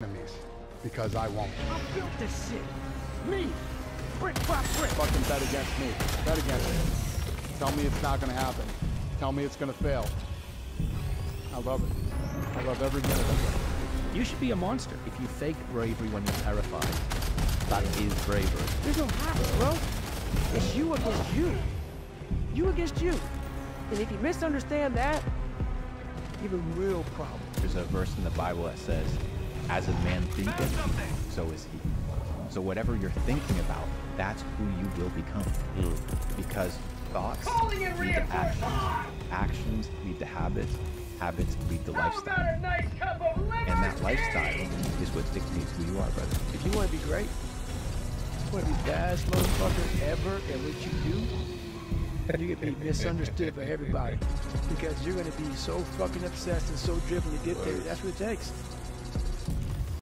enemies because I won't. I built this shit. Me. Brick by brick. Fucking bet against me. Bet against me. Tell me it's not gonna happen. Tell me it's gonna fail. I love it. I love every minute of it. You should be a monster if you fake bravery when you're terrified. That is bravery. There's no half, bro. It's you against you. You against you. And if you misunderstand that, you have a real problem. There's a verse in the Bible that says, as a man thinketh, so is he. So whatever you're thinking about, that's who you will become. Hmm. Because thoughts lead to actions. Actions lead to habits. Habits lead to lifestyle. And that lifestyle is what dictates who you are, brother. If you want to be great, you want to be the best motherfucker ever at what you do, you're going to be misunderstood by everybody. Because you're going to be so fucking obsessed and so driven to get there. That's what it takes.